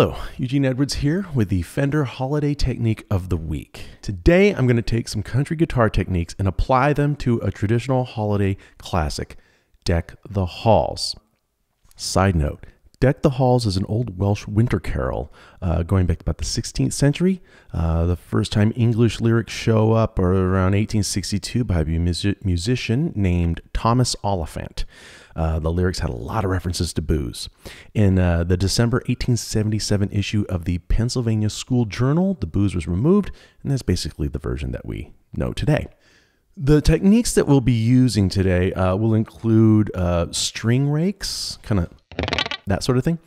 Hello, Eugene Edwards here with the Fender Holiday Technique of the Week. Today I'm going to take some country guitar techniques and apply them to a traditional holiday classic, Deck the Halls. Side note, Deck the Halls is an old Welsh winter carol uh, going back about the 16th century. Uh, the first time English lyrics show up are around 1862 by a music- musician named Thomas Oliphant. Uh, the lyrics had a lot of references to booze. In uh, the December 1877 issue of the Pennsylvania School Journal, the booze was removed, and that's basically the version that we know today. The techniques that we'll be using today uh, will include uh, string rakes, kind of that sort of thing.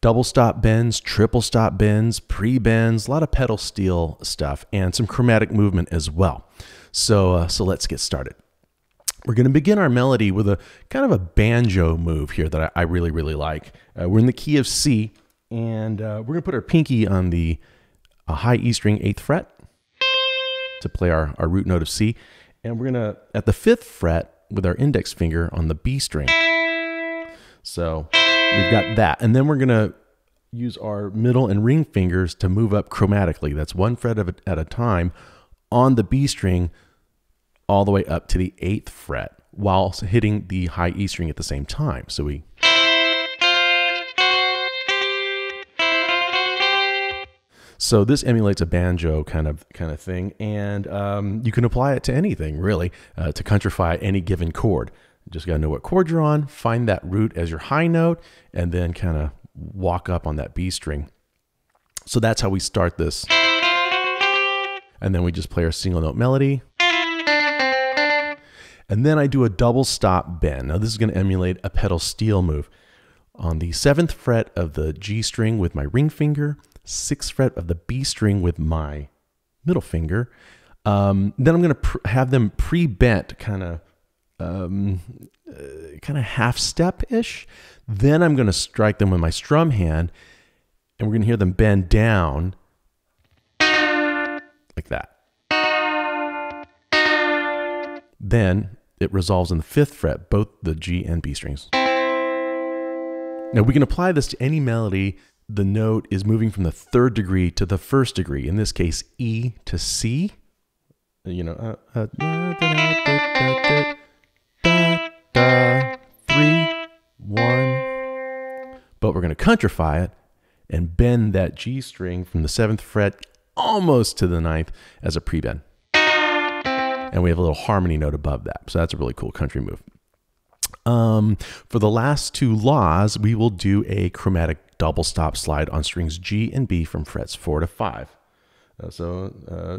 Double stop bends, triple stop bends, pre bends, a lot of pedal steel stuff, and some chromatic movement as well. So, uh, so let's get started. We're going to begin our melody with a kind of a banjo move here that I, I really, really like. Uh, we're in the key of C, and uh, we're going to put our pinky on the high E string, eighth fret, to play our, our root note of C. And we're going to, at the fifth fret, with our index finger on the B string. So we've got that. And then we're going to use our middle and ring fingers to move up chromatically. That's one fret at a time on the B string all the way up to the eighth fret while hitting the high E string at the same time. So we. So this emulates a banjo kind of kind of thing, and um, you can apply it to anything really uh, to countrify any given chord. Just got to know what chord you're on, find that root as your high note, and then kind of walk up on that B string. So that's how we start this. And then we just play our single note melody. And then I do a double stop bend. Now, this is going to emulate a pedal steel move. On the seventh fret of the G string with my ring finger, sixth fret of the B string with my middle finger. Um, then I'm going to have them pre bent, kind of. Um, uh, kind of half step ish. Then I'm going to strike them with my strum hand, and we're going to hear them bend down like that. Then it resolves in the fifth fret, both the G and B strings. Now we can apply this to any melody. The note is moving from the third degree to the first degree. In this case, E to C. You know, uh, uh, But we're going to countrify it and bend that G string from the seventh fret almost to the ninth as a pre-bend and we have a little harmony note above that. So that's a really cool country move. Um, for the last two laws, we will do a chromatic double stop slide on strings G and B from frets four to five. Uh, so uh,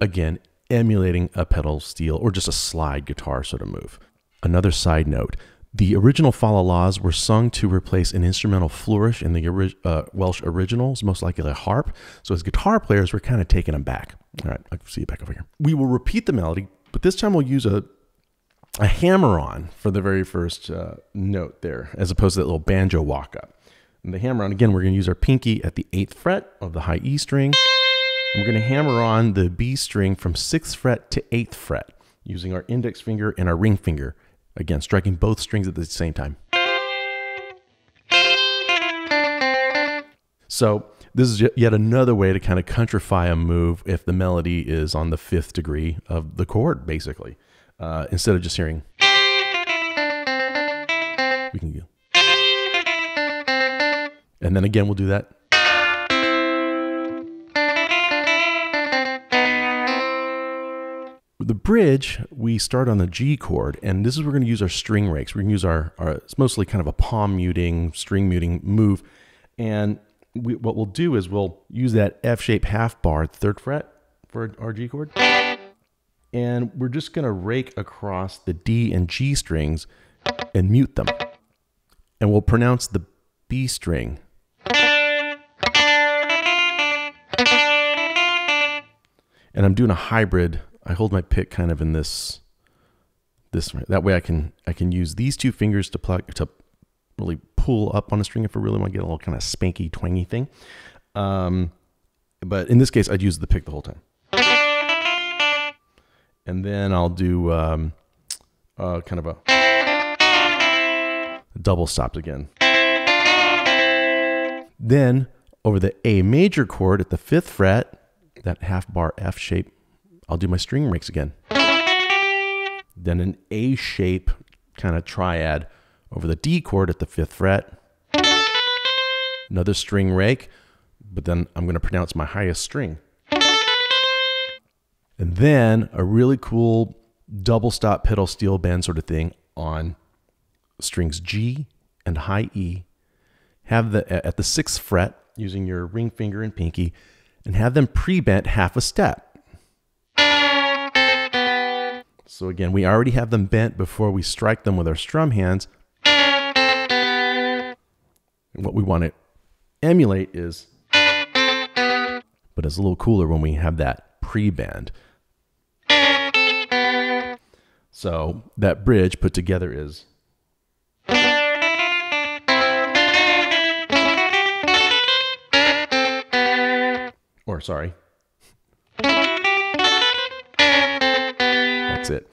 again, emulating a pedal steel or just a slide guitar sort of move. Another side note the original Fala Laws were sung to replace an instrumental flourish in the uh, Welsh originals, most likely a harp. So as guitar players, we're kind of taking them back. All right, I can see you back over here. We will repeat the melody, but this time we'll use a a hammer on for the very first uh, note there, as opposed to that little banjo walk up. And the hammer on, again, we're going to use our pinky at the eighth fret of the high E string. And we're going to hammer on the B string from sixth fret to eighth fret using our index finger and our ring finger. Again, striking both strings at the same time. So this is yet another way to kind of countrify a move if the melody is on the fifth degree of the chord, basically. Uh, instead of just hearing, we can go. And then again, we'll do that the bridge, we start on the G chord, and this is where we're going to use our string rakes. We're going to use our, our, it's mostly kind of a palm muting, string muting move. And we, what we'll do is we'll use that F shape half bar, third fret for our G chord. And we're just going to rake across the D and G strings and mute them. And we'll pronounce the B string. And I'm doing a hybrid I hold my pick kind of in this this that way I can I can use these two fingers to pluck to really pull up on a string if I really want to get a little kind of spanky twangy thing. Um, but in this case, I'd use the pick the whole time. And then I'll do um, uh, kind of a double stopped again. Then over the A major chord at the fifth fret, that half bar F shape, I'll do my string rakes again. Then an A shape kind of triad over the D chord at the fifth fret. Another string rake, but then I'm going to pronounce my highest string. And then a really cool double stop pedal steel bend sort of thing on strings G and high E. Have the at the sixth fret using your ring finger and pinky, and have them pre-bent half a step. So again, we already have them bent before we strike them with our strum hands. And what we want to emulate is, but it's a little cooler when we have that pre-bend. So that bridge put together is. Or sorry. That's it.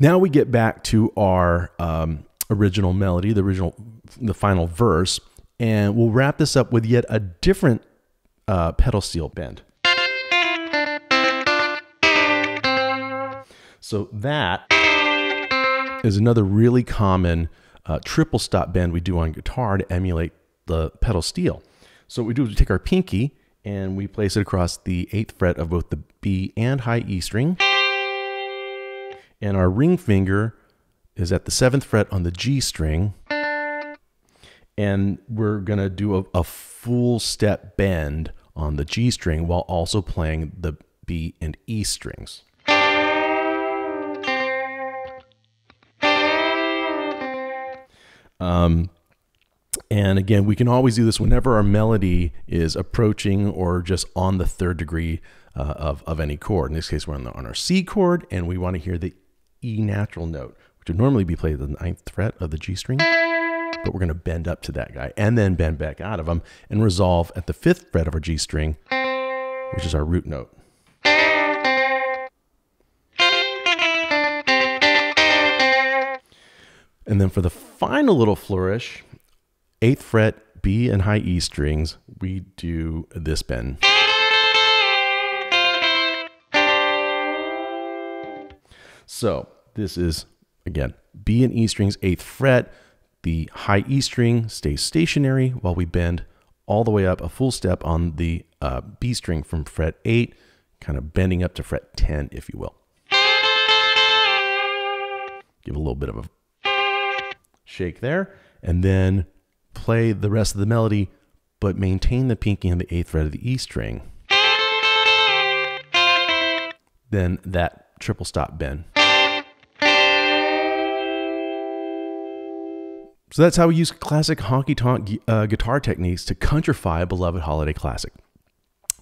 Now we get back to our um, original melody, the original, the final verse, and we'll wrap this up with yet a different uh, pedal steel bend. So that is another really common uh, triple stop bend we do on guitar to emulate the pedal steel. So what we do is we take our pinky and we place it across the eighth fret of both the B and high E string. And our ring finger is at the seventh fret on the G string. And we're going to do a, a full step bend on the G string while also playing the B and E strings. Um, and again, we can always do this whenever our melody is approaching or just on the third degree uh, of, of any chord. In this case, we're on, the, on our C chord and we want to hear the E natural note, which would normally be played the ninth fret of the G string. But we're going to bend up to that guy and then bend back out of them and resolve at the fifth fret of our G string, which is our root note. And then for the final little flourish, eighth fret B and high E strings, we do this bend. So this is, again, B and E strings, eighth fret. The high E string stays stationary while we bend all the way up a full step on the uh, B string from fret 8, kind of bending up to fret 10, if you will. Give a little bit of a shake there, and then play the rest of the melody, but maintain the pinky on the eighth fret of the E string. Then that triple stop bend. So that's how we use classic honky tonk uh, guitar techniques to countrify a beloved holiday classic.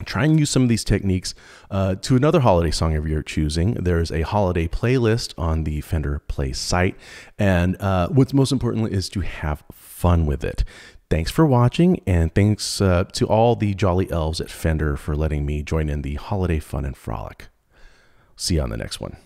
Try and use some of these techniques uh, to another holiday song of your choosing. There's a holiday playlist on the Fender Play site. And uh, what's most important is to have fun with it. Thanks for watching, and thanks uh, to all the jolly elves at Fender for letting me join in the holiday fun and frolic. See you on the next one.